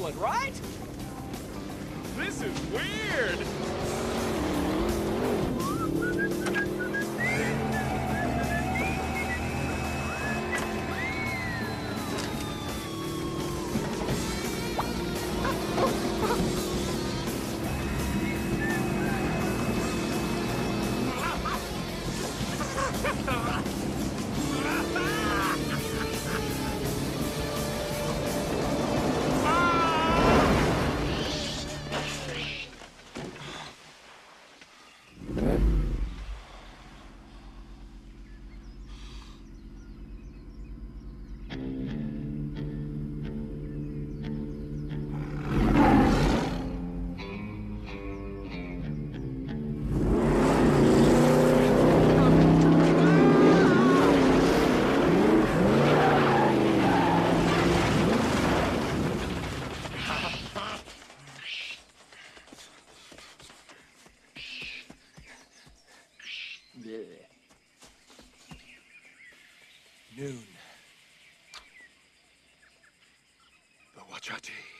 right? This is weird! Noon. The Wachati.